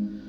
Mm-hmm.